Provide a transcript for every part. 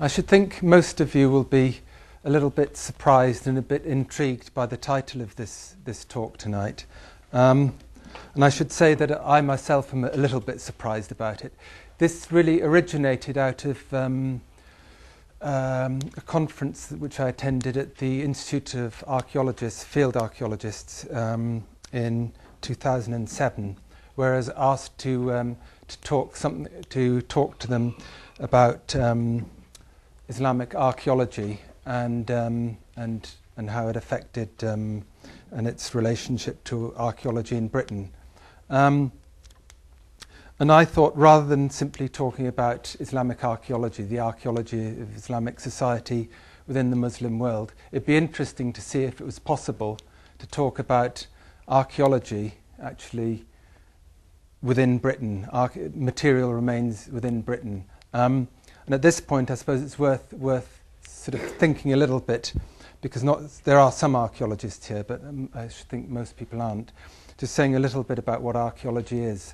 I should think most of you will be a little bit surprised and a bit intrigued by the title of this, this talk tonight. Um, and I should say that I myself am a little bit surprised about it. This really originated out of um, um, a conference which I attended at the Institute of Archaeologists, Field Archaeologists, um, in 2007, where I was asked to, um, to, talk, something, to talk to them about um, Islamic archaeology and, um, and, and how it affected um, and its relationship to archaeology in Britain. Um, and I thought rather than simply talking about Islamic archaeology, the archaeology of Islamic society within the Muslim world, it'd be interesting to see if it was possible to talk about archaeology actually within Britain, material remains within Britain. Um, and at this point, I suppose it's worth, worth sort of thinking a little bit, because not, there are some archaeologists here, but um, I think most people aren't, just saying a little bit about what archaeology is.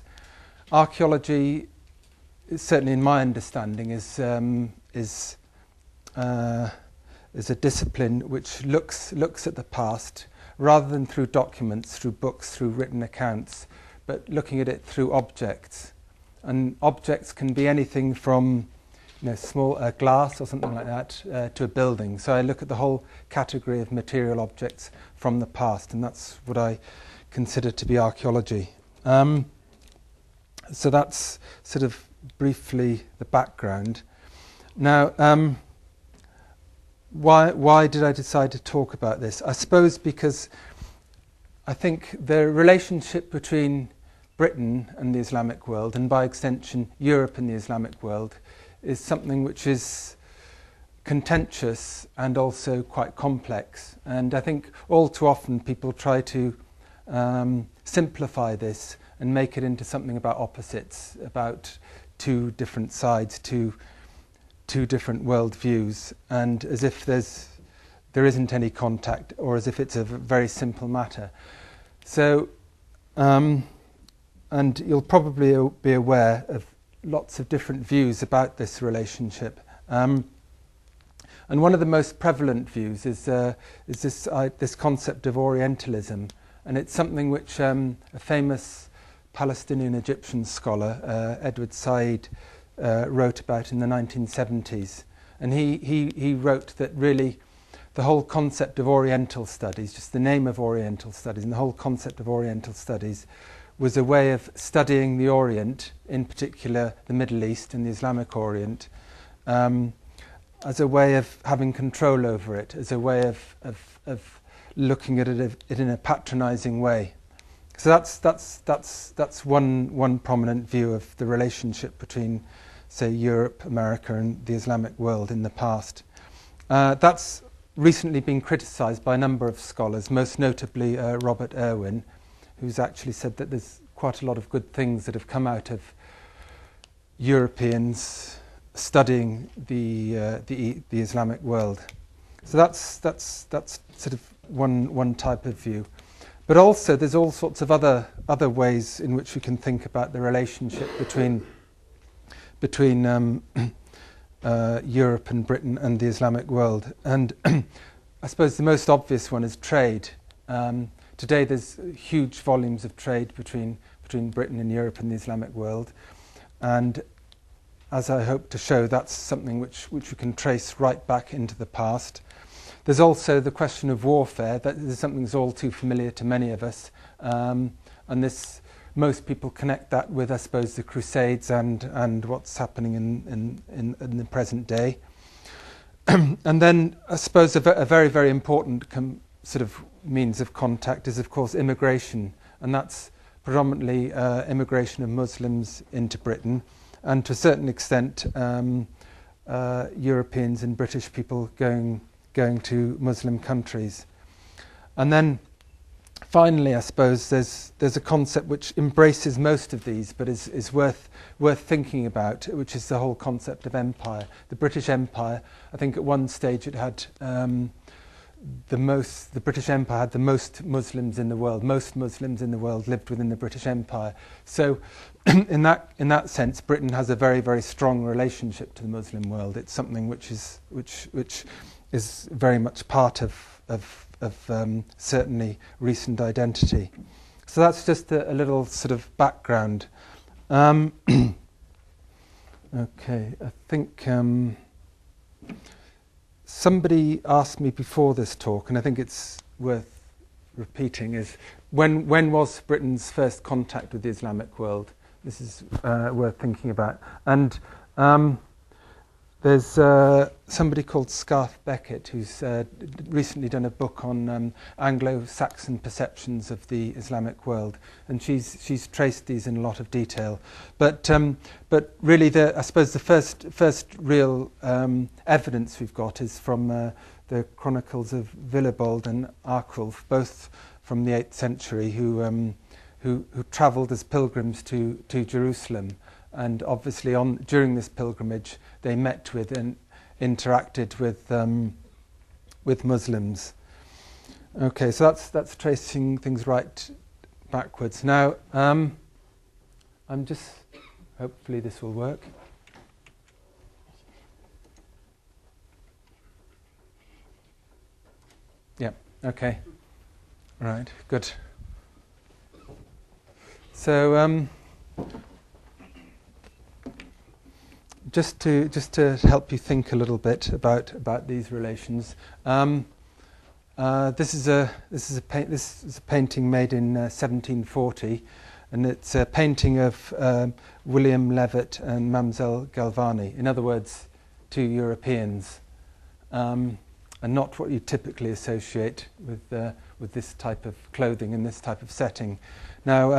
Archaeology, certainly in my understanding, is, um, is, uh, is a discipline which looks, looks at the past rather than through documents, through books, through written accounts, but looking at it through objects. And objects can be anything from know, small uh, glass or something like that uh, to a building. So I look at the whole category of material objects from the past, and that's what I consider to be archaeology. Um, so that's sort of briefly the background. Now, um, why, why did I decide to talk about this? I suppose because I think the relationship between Britain and the Islamic world, and by extension Europe and the Islamic world, is something which is contentious and also quite complex. And I think all too often people try to um, simplify this and make it into something about opposites, about two different sides, two, two different world views, and as if there's, there isn't any contact or as if it's a very simple matter. So, um, and you'll probably be aware of lots of different views about this relationship. Um, and one of the most prevalent views is, uh, is this, uh, this concept of Orientalism. And it's something which um, a famous Palestinian Egyptian scholar, uh, Edward Said, uh, wrote about in the 1970s. And he, he, he wrote that really the whole concept of Oriental studies, just the name of Oriental studies, and the whole concept of Oriental studies was a way of studying the Orient, in particular the Middle East and the Islamic Orient, um, as a way of having control over it, as a way of, of, of looking at it, in a patronizing way. So that's, that's, that's, that's one, one prominent view of the relationship between, say, Europe, America, and the Islamic world in the past. Uh, that's recently been criticized by a number of scholars, most notably uh, Robert Irwin, who's actually said that there's quite a lot of good things that have come out of Europeans studying the, uh, the, the Islamic world. So that's, that's, that's sort of one, one type of view. But also there's all sorts of other, other ways in which we can think about the relationship between, between um, uh, Europe and Britain and the Islamic world. And I suppose the most obvious one is trade. Um, Today there's huge volumes of trade between, between Britain and Europe and the Islamic world. And as I hope to show, that's something which, which we can trace right back into the past. There's also the question of warfare. That is something that's all too familiar to many of us. Um, and this, most people connect that with, I suppose, the Crusades and, and what's happening in, in, in, in the present day. and then, I suppose, a, a very, very important sort of means of contact is, of course, immigration, and that's predominantly uh, immigration of Muslims into Britain, and to a certain extent, um, uh, Europeans and British people going going to Muslim countries. And then, finally, I suppose there's there's a concept which embraces most of these, but is is worth worth thinking about, which is the whole concept of empire. The British Empire. I think at one stage it had. Um, the most, the British Empire had the most Muslims in the world. Most Muslims in the world lived within the British Empire. So, in that in that sense, Britain has a very very strong relationship to the Muslim world. It's something which is which which is very much part of of, of um, certainly recent identity. So that's just a, a little sort of background. Um, okay, I think. Um, somebody asked me before this talk, and I think it's worth repeating, is when, when was Britain's first contact with the Islamic world? This is uh, worth thinking about. And um, there's uh, somebody called Scarfe Beckett who's uh, recently done a book on um, Anglo-Saxon perceptions of the Islamic world, and she's she's traced these in a lot of detail. But um, but really, the, I suppose the first first real um, evidence we've got is from uh, the chronicles of Willibald and Arculf, both from the 8th century, who um, who, who travelled as pilgrims to to Jerusalem and obviously on during this pilgrimage they met with and interacted with um, with Muslims. Okay, so that's that's tracing things right backwards. Now um, I'm just hopefully this will work. Yeah. Okay. Right. Good. So. Um, just to just to help you think a little bit about about these relations. Um, uh, this is a this is a pa- this is a painting made in uh, 1740, and it's a painting of um, William Levett and Mamselle Galvani. In other words, two Europeans, um, and not what you typically associate with uh, with this type of clothing in this type of setting. Now.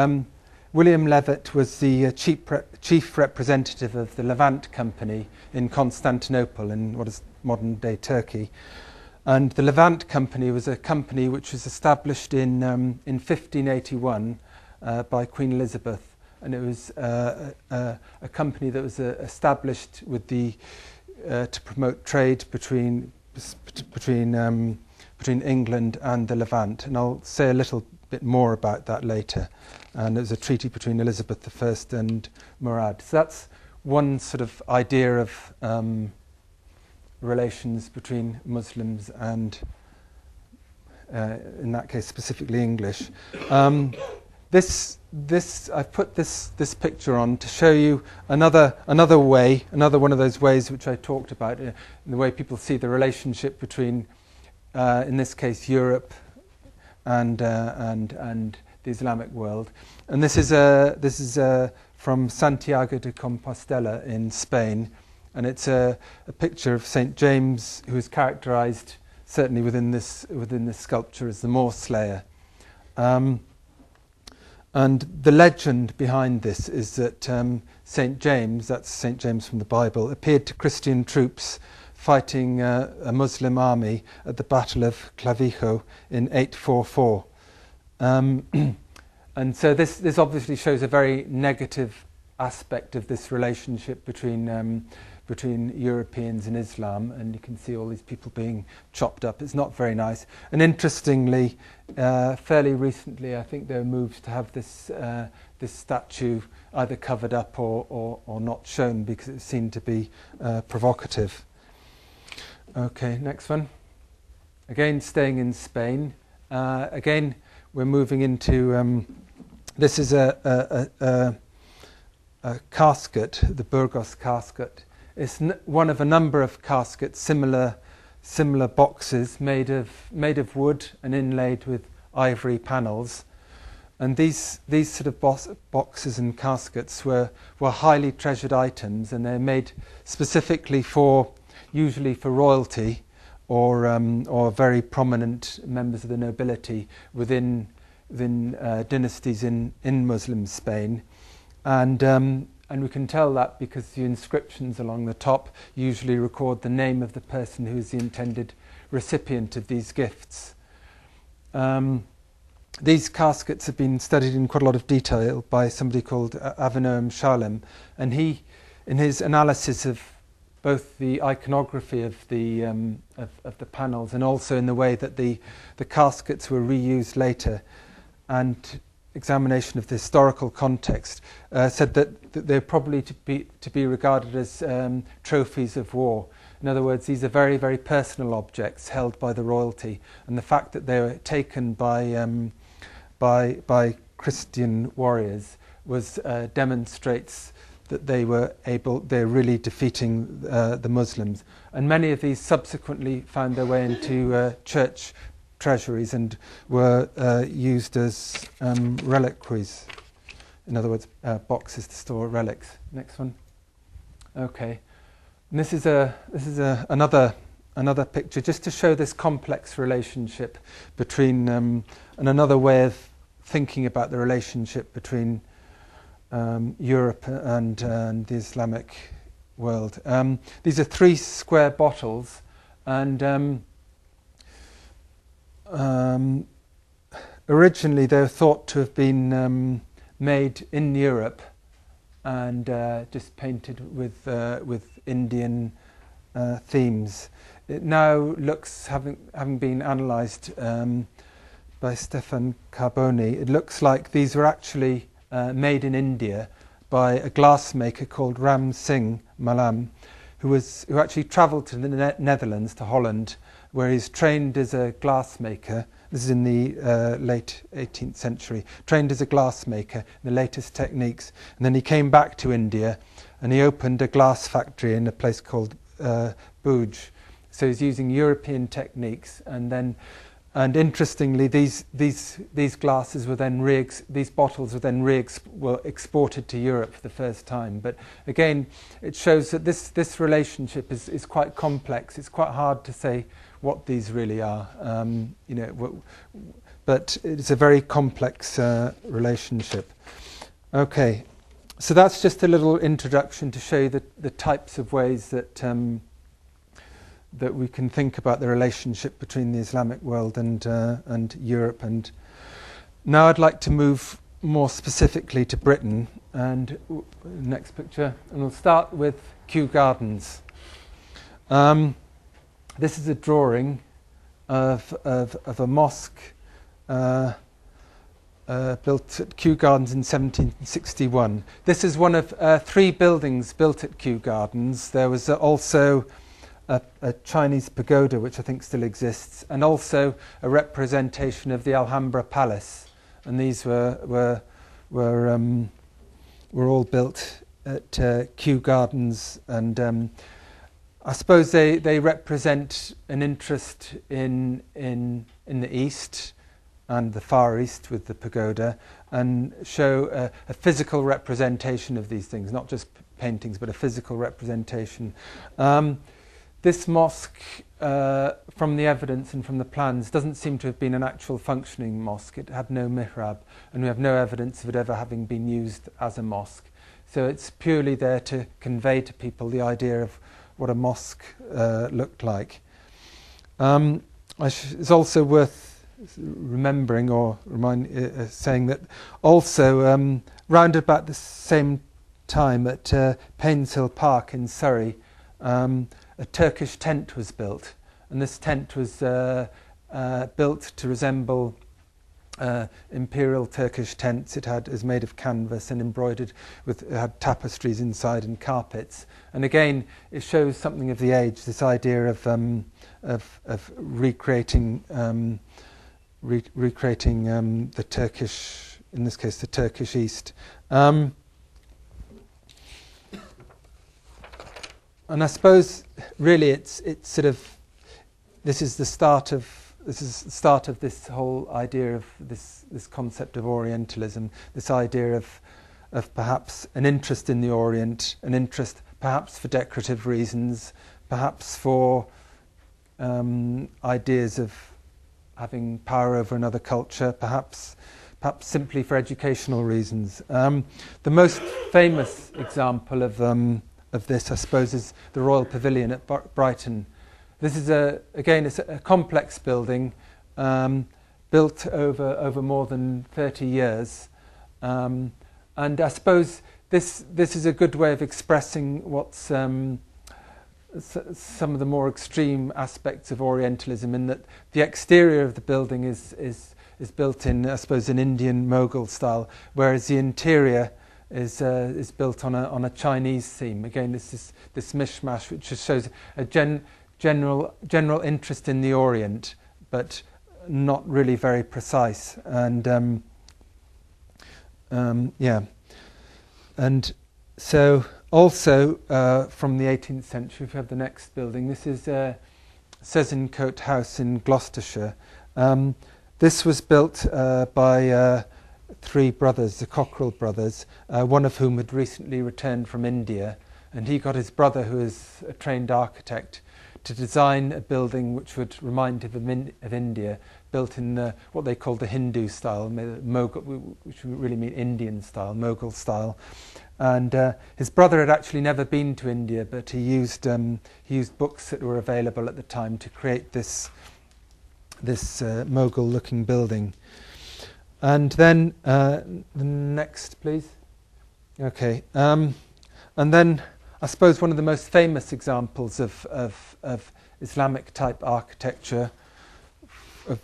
William Levett was the uh, chief, representative of the Levant Company in Constantinople, in what is modern day Turkey. And the Levant Company was a company which was established in, um, in 1581 uh, by Queen Elizabeth. And it was uh, a, a, company that was uh, established with the, uh, to promote trade between, between, um, between England and the Levant. And I'll say a little bit more about that later and it was a treaty between Elizabeth I and Murad. So that's one sort of idea of um, relations between Muslims and, uh, in that case, specifically English. Um, this, this, I've put this, this picture on to show you another, another way, another one of those ways which I talked about, uh, the way people see the relationship between, uh, in this case, Europe and, uh, and, and the Islamic world. And this is, a, this is a, from Santiago de Compostela in Spain. And it's a, a picture of St. James, who is characterized certainly within this, within this sculpture as the Moor Slayer. Um, and the legend behind this is that um, St. James, that's St. James from the Bible, appeared to Christian troops fighting uh, a Muslim army at the Battle of Clavijo in 844. Um, and so this, this obviously shows a very negative aspect of this relationship between, um, between Europeans and Islam, and you can see all these people being chopped up. It's not very nice. And interestingly, uh, fairly recently, I think there were moves to have this, uh, this statue either covered up or, or, or not shown because it seemed to be uh, provocative. Okay, next one. Again, staying in Spain. Uh, again, we're moving into um, this is a, a, a, a, casket, the Burgos casket. It's n- one of a number of caskets, similar, similar boxes made of, made of wood and inlaid with ivory panels. And these, these sort of bo- boxes and caskets were, were highly treasured items, and they're made specifically for, usually for royalty or, um, or very prominent members of the nobility within, within uh, dynasties in, in Muslim Spain. And, um, and we can tell that because the inscriptions along the top usually record the name of the person who is the intended recipient of these gifts. Um, these caskets have been studied in quite a lot of detail by somebody called uh, Avinoam Shalem, and he, in his analysis of both the iconography of the, um, of, of, the panels and also in the way that the, the caskets were reused later. And examination of the historical context uh, said that, that, they're probably to be, to be regarded as um, trophies of war. In other words, these are very, very personal objects held by the royalty, and the fact that they were taken by, um, by, by Christian warriors was, uh, demonstrates that they were able, they're really defeating uh, the Muslims. And many of these subsequently found their way into uh, church treasuries and were uh, used as um, reliquaries. In other words, uh, boxes to store relics. Next one. Okay. And this is, a, this is a, another, another picture just to show this complex relationship between, um, and another way of thinking about the relationship between um, Europe and, and, the Islamic world. Um, these are three square bottles, and um, um originally they were thought to have been um, made in Europe and uh, just painted with, uh, with Indian uh, themes. It now looks, having, having been analysed um, by Stefan Carboni, it looks like these were actually uh, made in India by a glassmaker called Ram Singh Malam, who, was, who actually travelled to the ne- Netherlands, to Holland, where he's trained as a glassmaker. This is in the uh, late 18th century. Trained as a glassmaker, in the latest techniques. And then he came back to India and he opened a glass factory in a place called uh, Bhuj. So he's using European techniques and then and interestingly, these, these, these glasses were then re these bottles were then re were exported to Europe for the first time. But again, it shows that this, this relationship is, is quite complex. It's quite hard to say what these really are. Um, you know, but it's a very complex uh, relationship. Okay, so that's just a little introduction to show the, the types of ways that um, that we can think about the relationship between the Islamic world and, uh, and Europe. And now I'd like to move more specifically to Britain. And next picture, and we'll start with Kew Gardens. Um, this is a drawing of, of, of a mosque uh, uh, built at Kew Gardens in 1761. This is one of uh, three buildings built at Kew Gardens. There was also a, a, Chinese pagoda, which I think still exists, and also a representation of the Alhambra Palace. And these were, were, were, um, were all built at uh, Kew Gardens. And um, I suppose they, they represent an interest in, in, in the East and the Far East with the pagoda and show a, a physical representation of these things, not just paintings, but a physical representation. Um, this mosque, uh, from the evidence and from the plans, doesn't seem to have been an actual functioning mosque. It had no mihrab, and we have no evidence of it ever having been used as a mosque. So it's purely there to convey to people the idea of what a mosque uh, looked like. Um, it's also worth remembering or remind, uh, uh, saying that also um, round about the same time at uh, Painshill Park in Surrey, um, a Turkish tent was built, and this tent was uh, uh, built to resemble uh, imperial Turkish tents. It had made of canvas and embroidered with it had tapestries inside and carpets. And again, it shows something of the age. This idea of um, of, of recreating um, re- recreating um, the Turkish, in this case, the Turkish East. And I suppose really it's it's sort of this is the start of this is the start of this whole idea of this this concept of Orientalism, this idea of of perhaps an interest in the Orient, an interest perhaps for decorative reasons, perhaps for um, ideas of having power over another culture, perhaps perhaps simply for educational reasons. Um, the most famous example of um, of this, I suppose, is the Royal Pavilion at Brighton. This is, a, again, it's a complex building um, built over, over more than 30 years. Um, and I suppose this, this is a good way of expressing what's, um, s- some of the more extreme aspects of Orientalism in that the exterior of the building is, is, is built in, I suppose, an Indian Mughal style, whereas the interior is, uh, is built on a, on a Chinese theme. Again, this is this mishmash, which just shows a gen, general, general interest in the Orient, but not really very precise. And um, um, yeah, and so also uh, from the 18th century, if we have the next building, this is uh, Sezincote House in Gloucestershire. Um, this was built uh, by uh, three brothers, the Cockerell brothers, uh, one of whom had recently returned from India, and he got his brother, who is a trained architect, to design a building which would remind him of, in, of India, built in the, what they called the Hindu style, Mughal, which would really mean Indian style, Mughal style. And uh, his brother had actually never been to India, but he used, um, he used books that were available at the time to create this, this uh, Mughal looking building. And then, uh, the next, please. Okay. Um, and then, I suppose one of the most famous examples of, of, of Islamic type architecture of,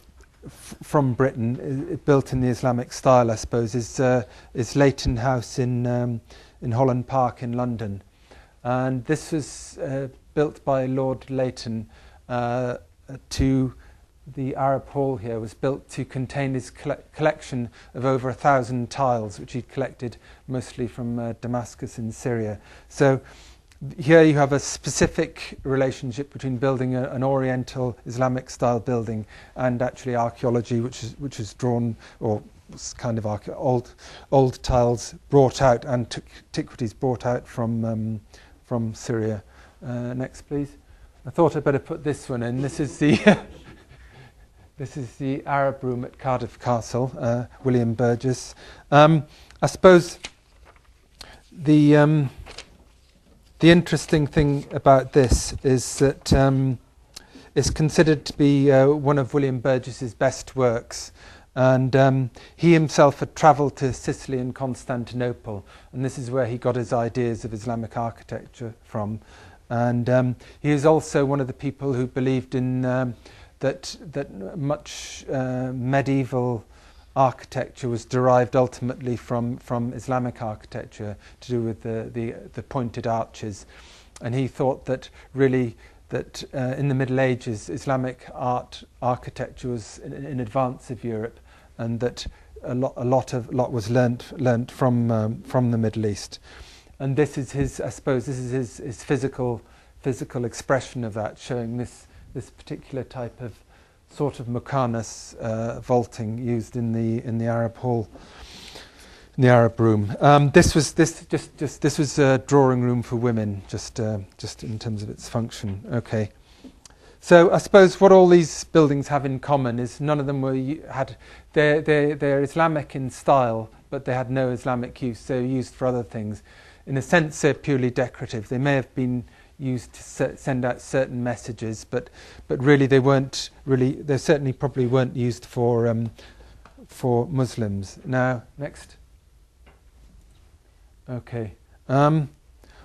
from Britain, built in the Islamic style, I suppose, is, uh, is Leighton House in, um, in Holland Park in London. And this was uh, built by Lord Leighton uh, to the Arab Hall here was built to contain his coll- collection of over a thousand tiles, which he'd collected mostly from uh, Damascus in Syria. So here you have a specific relationship between building a, an Oriental Islamic style building and actually archaeology, which is which is drawn or kind of old old tiles brought out antiquities brought out from um, from Syria. Uh, next, please. I thought I'd better put this one in. This is the This is the Arab room at Cardiff Castle, uh, William Burges. Um, I suppose the um, the interesting thing about this is that um, it's considered to be uh, one of William Burges's best works. And um, he himself had travelled to Sicily and Constantinople, and this is where he got his ideas of Islamic architecture from. And um, he is also one of the people who believed in um, that, that much uh, medieval architecture was derived ultimately from, from Islamic architecture to do with the, the, the pointed arches. And he thought that really that uh, in the Middle Ages, Islamic art architecture was in, in advance of Europe, and that a lot, a lot of lot was learnt learnt from um, from the Middle East. And this is his, I suppose, this is his, his physical physical expression of that, showing this this particular type of sort of muqarnas uh, vaulting used in the in the Arab hall, in the Arab room. Um, this was this just just this was a drawing room for women, just uh, just in terms of its function. Okay. So I suppose what all these buildings have in common is none of them were had they're, they're, they're Islamic in style, but they had no Islamic use. They were used for other things. In a sense, they're purely decorative. They may have been used to send out certain messages, but but really they weren't really they certainly probably weren't used for um, for Muslims. Now next. Okay, um,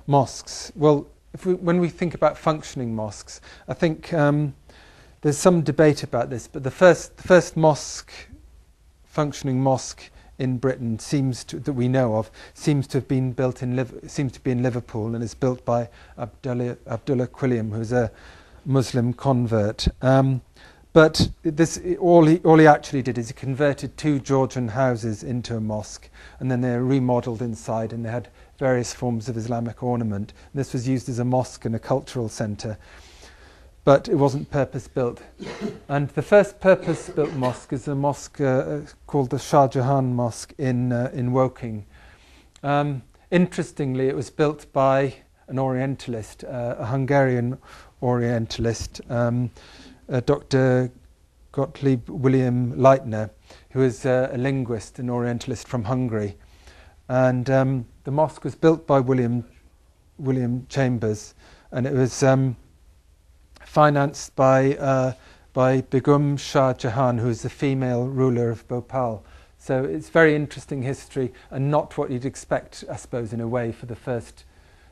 mosques. Well, if we, when we think about functioning mosques, I think um, there's some debate about this. But the first the first mosque, functioning mosque in Britain seems to, that we know of seems to have been built in seems to be in Liverpool and is built by Abdullah, Abdullah Quilliam, who's a Muslim convert. Um, but this, all, he, all he actually did is he converted two Georgian houses into a mosque, and then they were remodeled inside, and they had various forms of Islamic ornament. And this was used as a mosque and a cultural centre but it wasn't purpose built. and the first purpose built mosque is a mosque uh, called the Shah Jahan Mosque in, uh, in Woking. Um, interestingly, it was built by an Orientalist, uh, a Hungarian Orientalist, um, uh, Dr. Gottlieb William Leitner, who is uh, a linguist, an Orientalist from Hungary. And um, the mosque was built by William, William Chambers, and it was. Um, financed by, uh, by Begum Shah Jahan, who is the female ruler of Bhopal. So it's very interesting history and not what you'd expect, I suppose, in a way, for the first,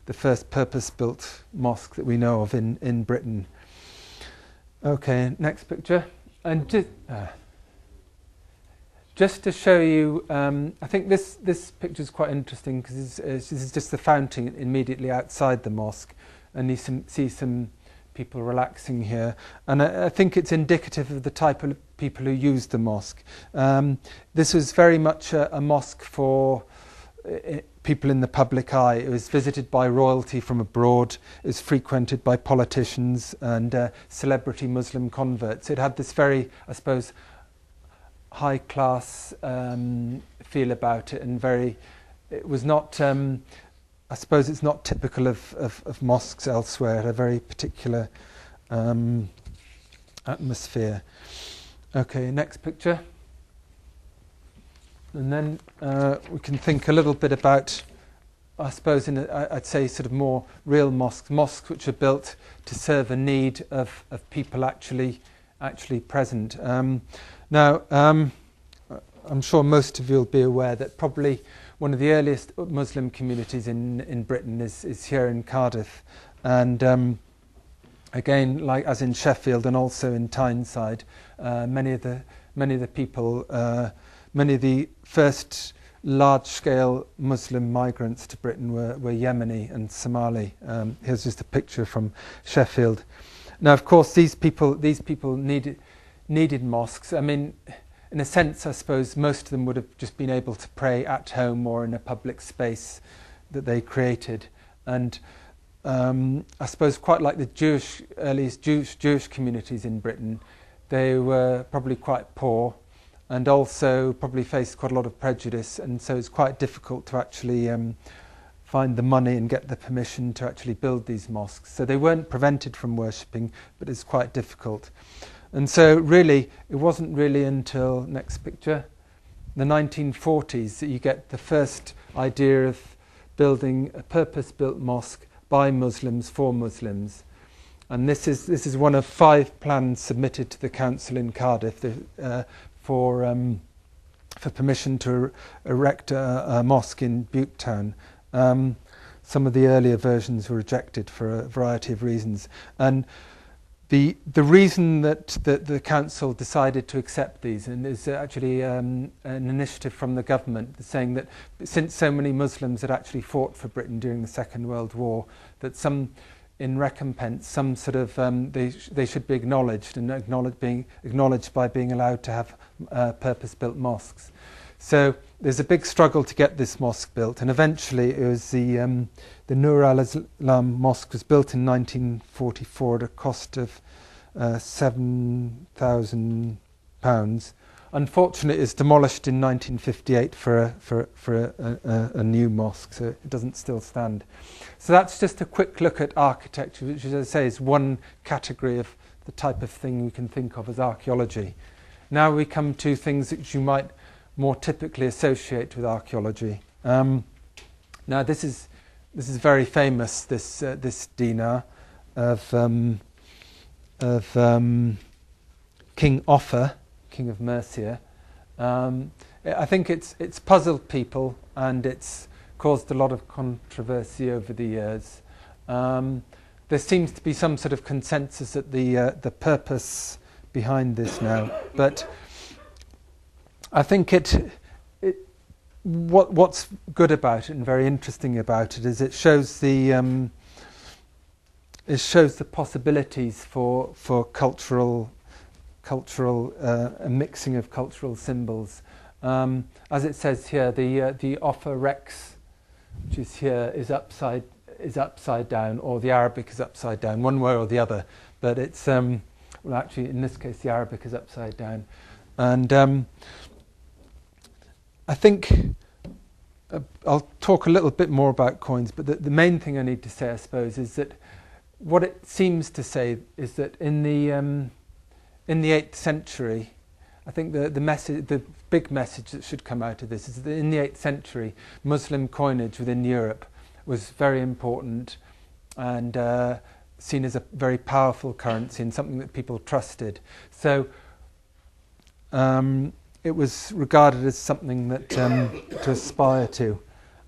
the first purpose-built mosque that we know of in, in Britain. Okay, next picture. And just, uh, just to show you, um, I think this, this picture is quite interesting because this is just the fountain immediately outside the mosque, and you some, see some people relaxing here. And I, I, think it's indicative of the type of people who use the mosque. Um, this was very much a, a mosque for uh, people in the public eye. It was visited by royalty from abroad. It was frequented by politicians and uh, celebrity Muslim converts. It had this very, I suppose, high class um, feel about it and very it was not um, I suppose it's not typical of, of, of mosques elsewhere a very particular um, atmosphere. Okay next picture. And then uh, we can think a little bit about I suppose in a, I'd say sort of more real mosques mosques which are built to serve a need of, of people actually actually present. Um, now, um, I'm sure most of you will be aware that probably one of the earliest Muslim communities in, in Britain is, is here in Cardiff. And um, again, like as in Sheffield and also in Tyneside, uh, many of the many of the people, uh, many of the first large-scale Muslim migrants to Britain were, were Yemeni and Somali. Um, here's just a picture from Sheffield. Now, of course, these people these people needed needed mosques. I mean, in a sense, I suppose most of them would have just been able to pray at home or in a public space that they created. And um, I suppose quite like the Jewish earliest Jewish, Jewish communities in Britain, they were probably quite poor and also probably faced quite a lot of prejudice. And so it's quite difficult to actually um, find the money and get the permission to actually build these mosques. So they weren't prevented from worshipping, but it's quite difficult. And so, really, it wasn't really until, next picture, the 1940s that you get the first idea of building a purpose built mosque by Muslims for Muslims. And this is, this is one of five plans submitted to the council in Cardiff uh, for, um, for permission to er, erect a, a mosque in Butetown. Um, some of the earlier versions were rejected for a variety of reasons. And the, the reason that, that the council decided to accept these and is actually um, an initiative from the government saying that since so many Muslims had actually fought for Britain during the Second World War, that some, in recompense, some sort of um, they, sh they should be acknowledged and acknowledged, being acknowledged by being allowed to have uh, purpose-built mosques. So there's a big struggle to get this mosque built, and eventually it was the um, the Nur al Islam Mosque was built in 1944 at a cost of uh, seven thousand pounds. Unfortunately, it's demolished in 1958 for a, for for a, a, a new mosque, so it doesn't still stand. So that's just a quick look at architecture, which, as I say, is one category of the type of thing we can think of as archaeology. Now we come to things that you might more typically associate with archaeology. Um, now this is this is very famous. This uh, this dinar of um, of um, King Offa, King of Mercia. Um, I think it's it's puzzled people and it's caused a lot of controversy over the years. Um, there seems to be some sort of consensus at the uh, the purpose behind this now, but I think it, it what what's good about it and very interesting about it is it shows the um, it shows the possibilities for for cultural cultural uh, a mixing of cultural symbols. Um, as it says here, the uh, the Offa Rex, which is here, is upside is upside down, or the Arabic is upside down, one way or the other. But it's um, well, actually, in this case, the Arabic is upside down, and um, I think uh, I'll talk a little bit more about coins, but the, the main thing I need to say, I suppose, is that what it seems to say is that in the um, in the eighth century, I think the the message, the big message that should come out of this is that in the eighth century, Muslim coinage within Europe was very important and uh, seen as a very powerful currency and something that people trusted. So. Um, it was regarded as something that um, to aspire to.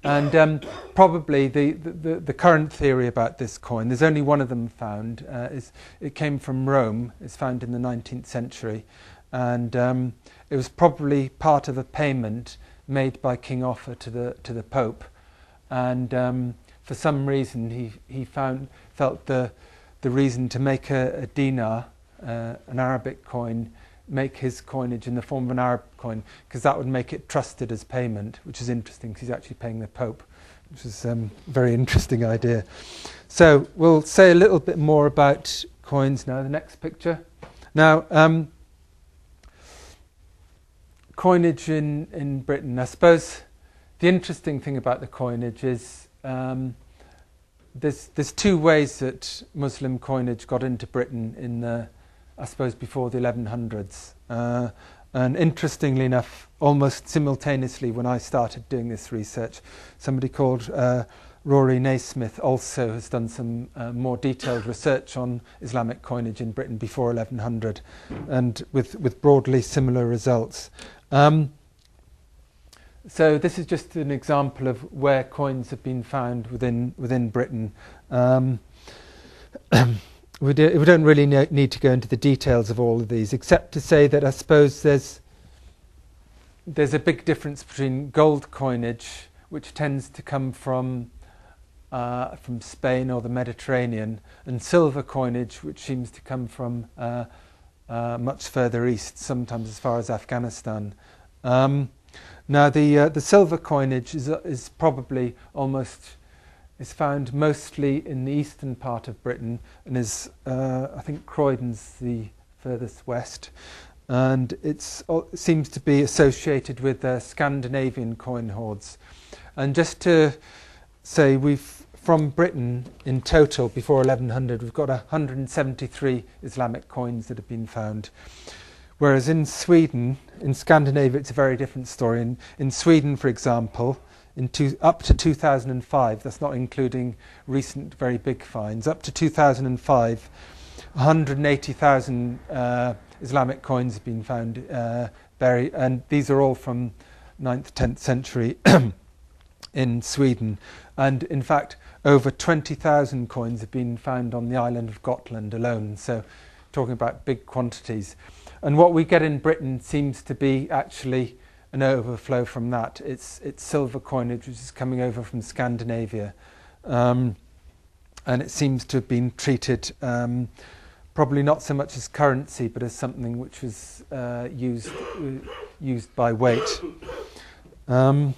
And um, probably the, the, the, current theory about this coin, there's only one of them found, uh, is it came from Rome, it's found in the 19th century, and um, it was probably part of a payment made by King Offa to the, to the Pope. And um, for some reason, he, he found, felt the, the reason to make a, a dinar, uh, an Arabic coin, make his coinage in the form of an Arab coin because that would make it trusted as payment, which is interesting because he's actually paying the Pope, which is um, a very interesting idea. So we'll say a little bit more about coins now. The next picture. Now, um, coinage in, in Britain. I suppose the interesting thing about the coinage is um, there's, there's two ways that Muslim coinage got into Britain in the I suppose, before the 1100s. Uh, and interestingly enough, almost simultaneously when I started doing this research, somebody called uh, Rory Naismith also has done some uh, more detailed research on Islamic coinage in Britain before 1100, and with, with broadly similar results. Um, so this is just an example of where coins have been found within within Britain. Um, we, do, we don't really need to go into the details of all of these, except to say that I suppose there's there's a big difference between gold coinage, which tends to come from uh, from Spain or the Mediterranean, and silver coinage, which seems to come from uh, uh, much further east, sometimes as far as Afghanistan. Um, now, the uh, the silver coinage is is probably almost is found mostly in the eastern part of Britain and is, uh, I think, Croydon's the furthest west. And uh, it seems to be associated with uh, Scandinavian coin hoards. And just to say, we've from Britain in total before 1100, we've got 173 Islamic coins that have been found. Whereas in Sweden, in Scandinavia, it's a very different story. In, in Sweden, for example, two, up to 2005, that's not including recent very big finds, up to 2005, 180,000 uh, Islamic coins have been found uh, buried, and these are all from 9th, 10th century in Sweden. And in fact, over 20,000 coins have been found on the island of Gotland alone, so talking about big quantities. And what we get in Britain seems to be actually an overflow from that. It's, it's silver coinage which is coming over from Scandinavia. Um, and it seems to have been treated um, probably not so much as currency, but as something which was uh, used, uh, used by weight. Um,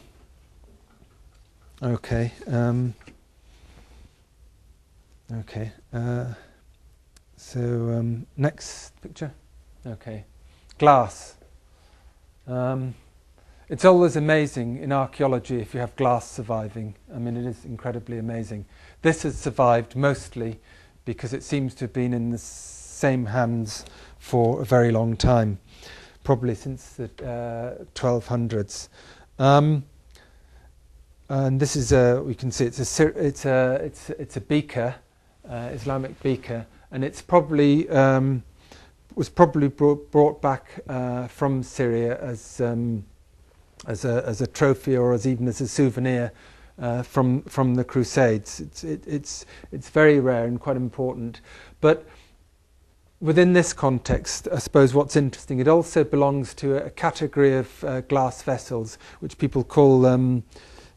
okay. Um, okay. Uh, so, um, next picture. Okay. Glass. Um, it's always amazing in archaeology if you have glass surviving. I mean, it is incredibly amazing. This has survived mostly because it seems to have been in the same hands for a very long time, probably since the uh, 1200s. Um, and this is a, we can see it's a, it's a, it's, it's a beaker, uh, Islamic beaker, and it's probably, um, was probably brought, brought back uh, from Syria as um, as a, as a trophy or as even as a souvenir uh, from, from the Crusades. It's, it, it's, it's very rare and quite important. But within this context, I suppose what's interesting, it also belongs to a, category of uh, glass vessels, which people call um,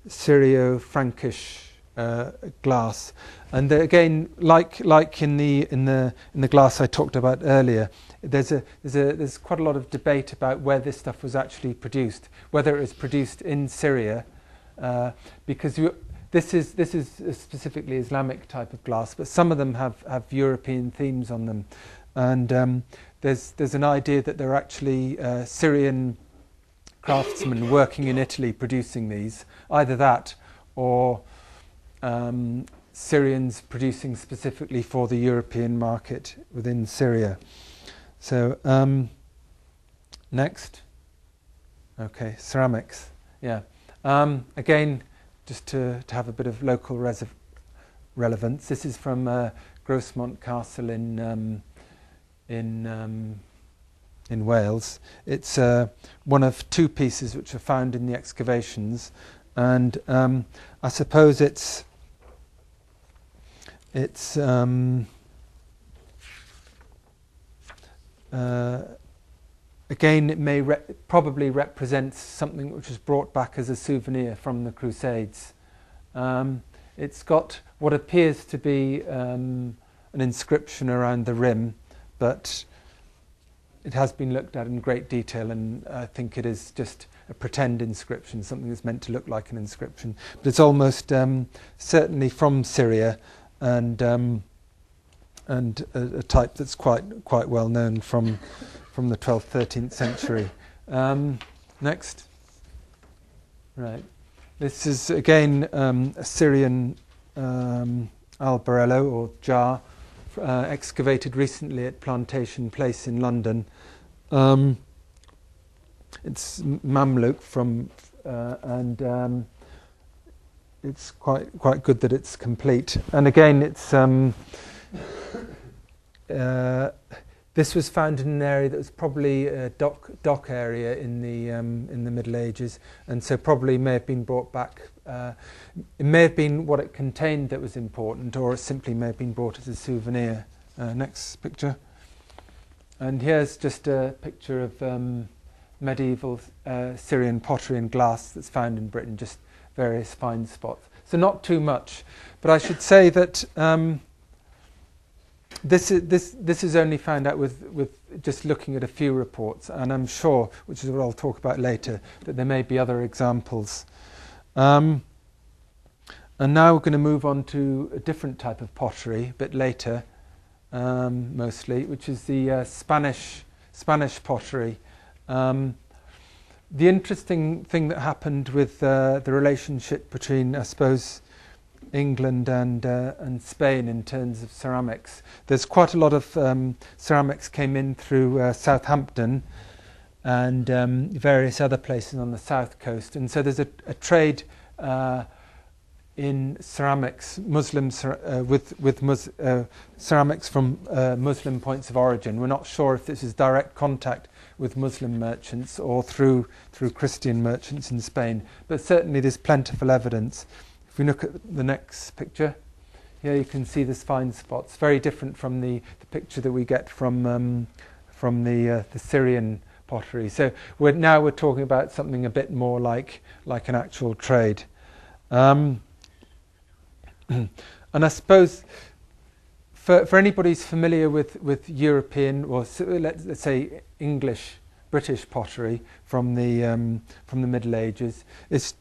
Syro-Frankish uh, glass. And again, like, like in, the, in, the, in the glass I talked about earlier, there's, a, there's, a, there's quite a lot of debate about where this stuff was actually produced, whether it was produced in Syria, uh, because you, this, is, this is specifically Islamic type of glass, but some of them have, have European themes on them. And um, there's, there's an idea that there are actually uh, Syrian craftsmen working in Italy producing these, either that or um, Syrians producing specifically for the European market within Syria. So um, next, okay, ceramics. Yeah. Um, again, just to, to have a bit of local relevance. This is from uh, Grosmont Castle in um, in um, in Wales. It's uh, one of two pieces which are found in the excavations, and um, I suppose it's it's um, uh, again it may re- probably represents something which was brought back as a souvenir from the Crusades. Um, it's got what appears to be um, an inscription around the rim, but it has been looked at in great detail, and I think it is just a pretend inscription, something that's meant to look like an inscription. But it's almost um, certainly from Syria, and um, and a, a, type that's quite quite well known from from the 12th, 13th century. Um, next, right. This is again um, a Syrian um, albarello or jar uh, excavated recently at Plantation Place in London. Um, it's Mamluk from, uh, and um, it's quite quite good that it's complete. And again, it's um, uh, this was found in an area that was probably a dock dock area in the um, in the Middle Ages, and so probably may have been brought back. Uh, it may have been what it contained that was important, or it simply may have been brought as a souvenir. Uh, next picture. And here's just a picture of um, medieval uh, Syrian pottery and glass that's found in Britain, just various fine spots. So not too much, but I should say that. Um, this is, this, this is only found out with, with just looking at a few reports, and I'm sure, which is what I'll talk about later, that there may be other examples. Um, and now we're going to move on to a different type of pottery a bit later, um, mostly, which is the uh, Spanish, Spanish pottery. Um, the interesting thing that happened with uh, the relationship between, I suppose, England and uh, and Spain in terms of ceramics. There's quite a lot of um, ceramics came in through uh, Southampton and um, various other places on the south coast, and so there's a, a trade uh, in ceramics, Muslim uh, with with mus- uh, ceramics from Muslim points of origin. We're not sure if this is direct contact with Muslim merchants or through through Christian merchants in Spain, but certainly there's plentiful evidence. If we look at the next picture, here you can see this fine spots, very different from the, the picture that we get from, um, from the, uh, the Syrian pottery. So we're, now we're talking about something a bit more like, like an actual trade. Um, and I suppose for, for anybody who's familiar with, with European, or let's, let's say English, British pottery from the, um, from the Middle Ages, it's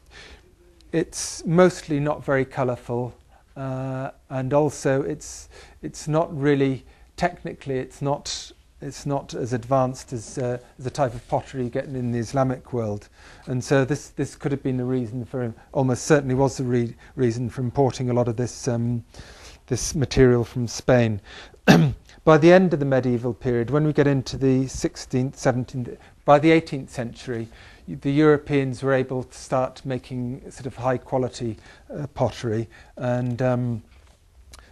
it's mostly not very colourful, uh, and also it's it's not really technically it's not it's not as advanced as uh, the type of pottery you get in the Islamic world, and so this this could have been the reason for almost certainly was the re- reason for importing a lot of this um, this material from Spain. by the end of the medieval period, when we get into the 16th, 17th, by the 18th century, the Europeans were able to start making sort of high quality uh, pottery and um,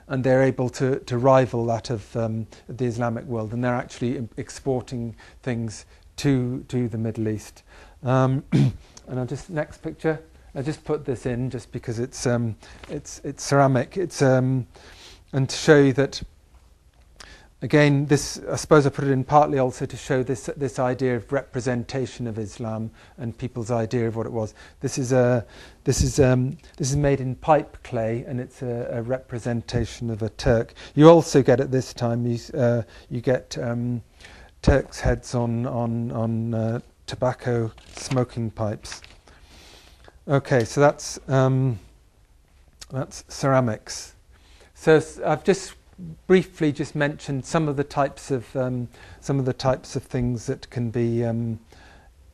and they're able to, to rival that of um, the Islamic world and they're actually exporting things to to the Middle East. Um, and I'll just next picture. I just put this in just because it's um, it's it's ceramic. It's um, and to show you that Again, this I suppose I put it in partly also to show this this idea of representation of Islam and people's idea of what it was. This is a this is um, this is made in pipe clay and it's a, a representation of a Turk. You also get at this time you uh, you get um, Turks' heads on on on uh, tobacco smoking pipes. Okay, so that's um, that's ceramics. So I've just briefly just mentioned some of the types of um, some of the types of things that can be um,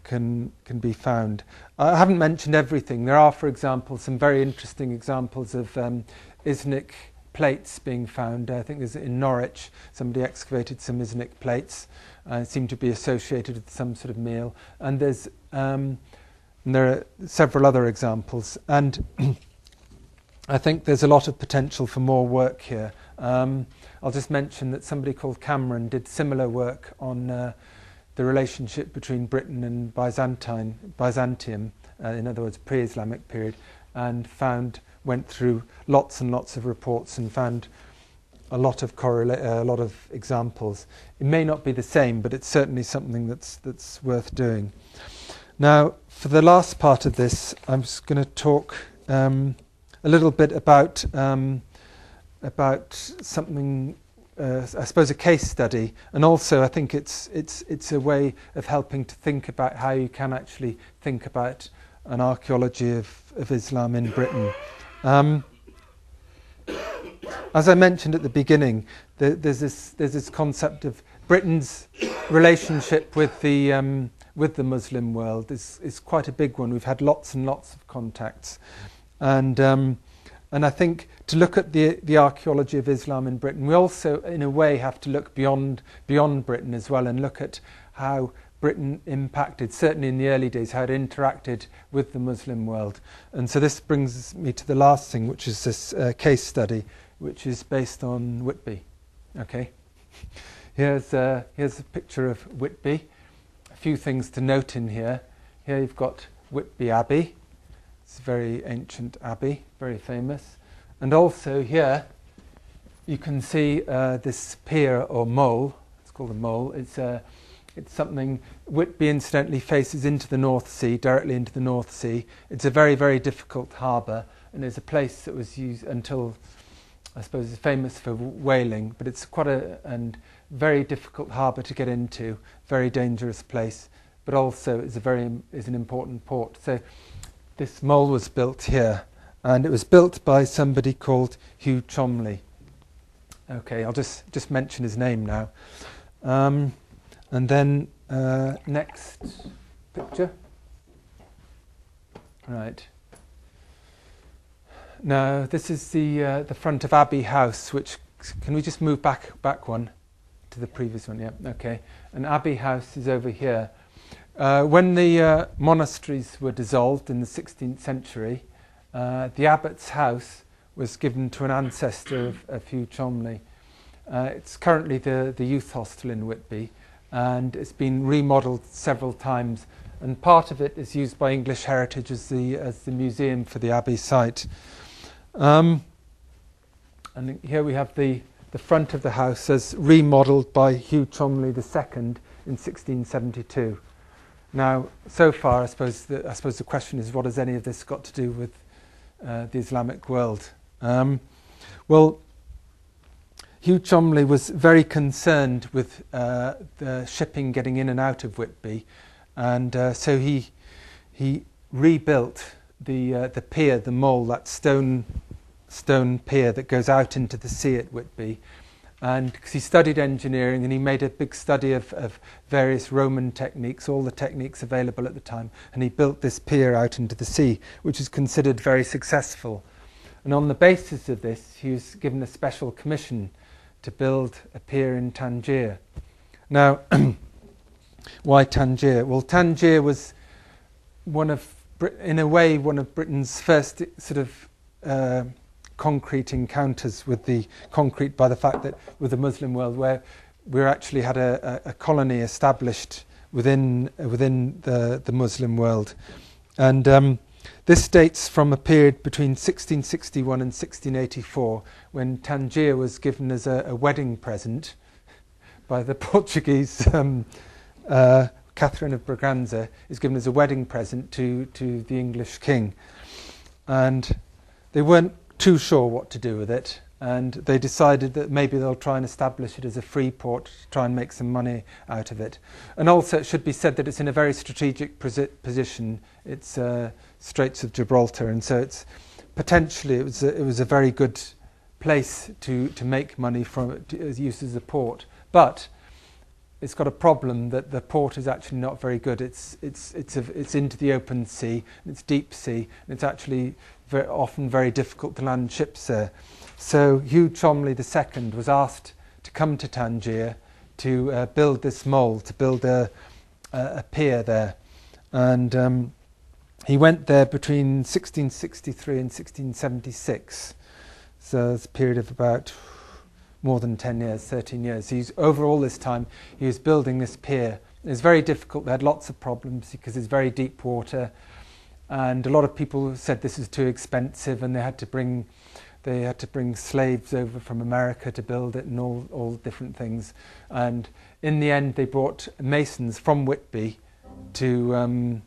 can can be found. I haven't mentioned everything. There are, for example, some very interesting examples of um, Iznik plates being found. I think there's in Norwich somebody excavated some Iznik plates. Uh, seem to be associated with some sort of meal. And there's um, and there are several other examples. And I think there's a lot of potential for more work here. Um, I'll just mention that somebody called Cameron did similar work on uh, the relationship between Britain and Byzantine, Byzantium, uh, in other words, pre-Islamic period, and found went through lots and lots of reports and found a lot of correla- uh, a lot of examples. It may not be the same, but it's certainly something that's that's worth doing. Now, for the last part of this, I'm just going to talk um, a little bit about um, about something. Uh, I suppose a case study, and also I think it's it's it's a way of helping to think about how you can actually think about an archaeology of, of Islam in Britain. Um, as I mentioned at the beginning, the, there's this there's this concept of Britain's relationship with the um, with the Muslim world is is quite a big one. We've had lots and lots of contacts, and um, and I think to look at the the archaeology of Islam in Britain, we also, in a way, have to look beyond beyond Britain as well and look at how Britain impacted, certainly in the early days, how it interacted with the Muslim world. And so this brings me to the last thing, which is this uh, case study, which is based on Whitby. Okay, here's uh, here's a picture of Whitby. Few things to note in here. Here you've got Whitby Abbey. It's a very ancient abbey, very famous. And also here you can see uh, this pier or mole. It's called a mole. It's a it's something Whitby incidentally faces into the North Sea, directly into the North Sea. It's a very, very difficult harbour, and it's a place that was used until, I suppose, it's famous for whaling, but it's quite a and very difficult harbour to get into, very dangerous place, but also is a very is an important port. So, this mole was built here, and it was built by somebody called Hugh Cholmley. Okay, I'll just just mention his name now. Um, and then uh, next picture. Right. Now this is the uh, the front of Abbey House. Which can we just move back back one to the previous one? Yeah. Okay. And Abbey House is over here. Uh, when the uh, monasteries were dissolved in the 16th century, uh, the abbot's house was given to an ancestor of, of Hugh Cholmley. Uh, it's currently the, the youth hostel in Whitby and it's been remodeled several times. And part of it is used by English Heritage as the, as the museum for the Abbey site. Um, and here we have the, the front of the house as remodelled by Hugh Cholmley II in 1672. Now, so far, I suppose, the, I suppose the question is what has any of this got to do with uh, the Islamic world? Um, well, Hugh Cholmley was very concerned with uh, the shipping getting in and out of Whitby, and uh, so he he rebuilt the uh, the pier, the mole, that stone stone pier that goes out into the sea at Whitby. And because he studied engineering and he made a big study of, of various Roman techniques, all the techniques available at the time, and he built this pier out into the sea, which is considered very successful. And on the basis of this, he was given a special commission to build a pier in Tangier. Now, why Tangier? Well, Tangier was one of, in a way, one of Britain's first sort of uh, concrete encounters with the concrete by the fact that with the Muslim world, where we actually had a, a, a colony established within within the the Muslim world, and um, this dates from a period between 1661 and 1684 when Tangier was given as a, a wedding present by the Portuguese. Um, uh, Catherine of Braganza is given as a wedding present to, to the English king. And they weren't too sure what to do with it. And they decided that maybe they'll try and establish it as a free port to try and make some money out of it. And also, it should be said that it's in a very strategic position. It's uh, Straits of Gibraltar, and so it's potentially it was a, it was a very good place to, to make money from to, as used as a port. But it's got a problem that the port is actually not very good. It's it's it's a, it's into the open sea, it's deep sea, and it's actually very, often very difficult to land ships there. So Hugh Cholmley II was asked to come to Tangier to uh, build this mole, to build a, a, a pier there, and um, he went there between 1663 and 1676. So it's a period of about more than 10 years, 13 years. He's, over all this time, he was building this pier. It was very difficult. They had lots of problems because it's very deep water. And a lot of people said this is too expensive, and they had to bring they had to bring slaves over from America to build it, and all all different things. And in the end, they brought masons from Whitby to um,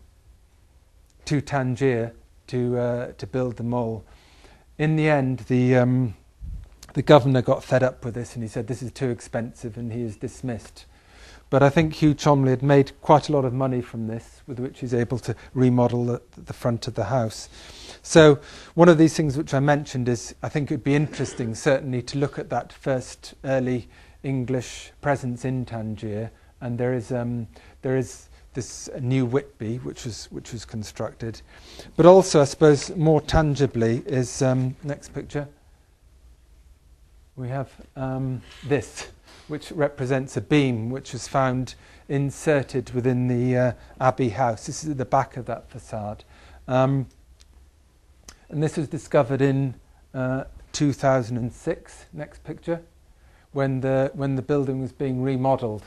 to Tangier to uh, to build the mole. In the end, the um, the governor got fed up with this, and he said this is too expensive, and he is dismissed. But I think Hugh Cholmley had made quite a lot of money from this, with which he's able to remodel the, the front of the house. So one of these things which I mentioned is I think it would be interesting certainly to look at that first early English presence in Tangier, and there is um, there is this new Whitby which was which was constructed, but also I suppose more tangibly is um, next picture. We have um, this which represents a beam which was found inserted within the uh, Abbey house. This is at the back of that facade. Um, and this was discovered in uh, 2006, next picture, when the, when the building was being remodeled.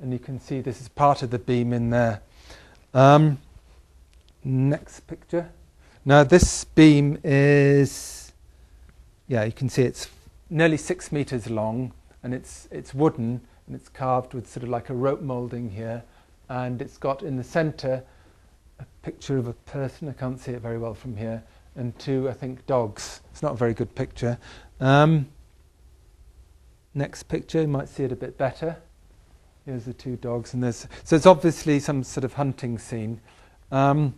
And you can see this is part of the beam in there. Um, next picture. Now, this beam is, yeah, you can see it's nearly six meters long and it's it's wooden and it's carved with sort of like a rope molding here, and it's got in the centre a picture of a person. I can't see it very well from here, and two I think dogs. It's not a very good picture. Um, next picture, you might see it a bit better. Here's the two dogs, and there's so it's obviously some sort of hunting scene. Um,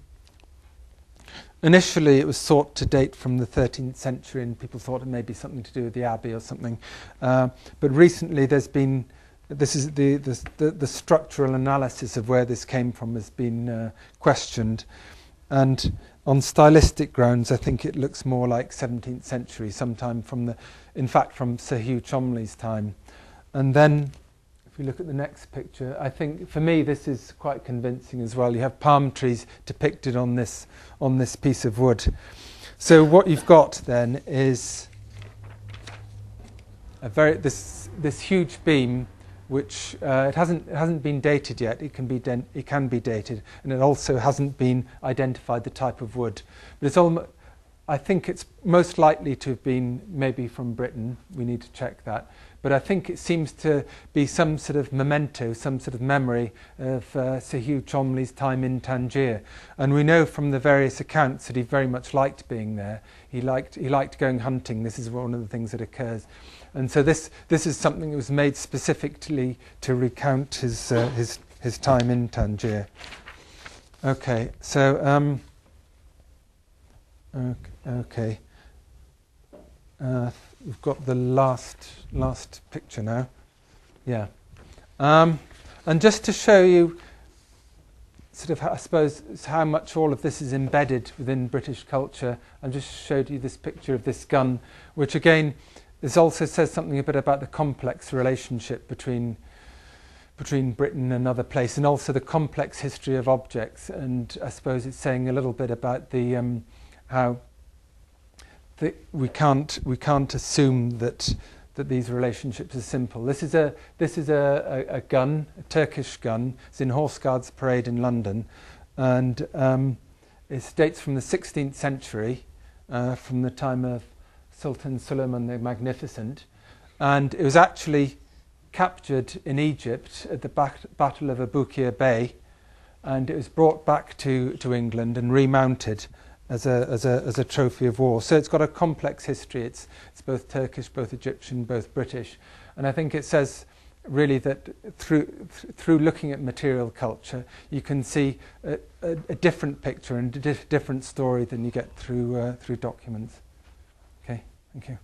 Initially, it was thought to date from the 13th century, and people thought it may be something to do with the abbey or something. Uh, but recently, there's been this is the, the, the, structural analysis of where this came from has been uh, questioned, and on stylistic grounds, I think it looks more like 17th century, sometime from the, in fact, from Sir Hugh Cholmley's time, and then if we look at the next picture, I think for me this is quite convincing as well. You have palm trees depicted on this on this piece of wood. So what you've got then is a very this this huge beam, which uh, it hasn't it hasn't been dated yet. It can be den- it can be dated, and it also hasn't been identified the type of wood. But it's almost I think it's most likely to have been maybe from Britain. We need to check that but I think it seems to be some sort of memento, some sort of memory of uh, Sir Hugh Cholmley's time in Tangier. And we know from the various accounts that he very much liked being there. He liked, he liked going hunting. This is one of the things that occurs. And so this, this is something that was made specifically to recount his, uh, his, his time in Tangier. Okay, so, um, okay. Uh, we've got the last last picture now. Yeah, um, and just to show you, sort of, I suppose, how much all of this is embedded within British culture. I just showed you this picture of this gun, which again, this also says something a bit about the complex relationship between between Britain and other place, and also the complex history of objects. And I suppose it's saying a little bit about the um, how we can't we can't assume that that these relationships are simple. This is a this is a, a, a gun, a Turkish gun. It's in Horse Guards Parade in London, and um, it dates from the 16th century, uh, from the time of Sultan Suleiman the Magnificent, and it was actually captured in Egypt at the Battle of Abukir Bay, and it was brought back to, to England and remounted as a, as, a, as a trophy of war. So it's got a complex history. It's, it's both Turkish, both Egyptian, both British. And I think it says really that through, th- through looking at material culture, you can see a, a, a different picture and a di- different story than you get through, uh, through documents. Okay, thank you.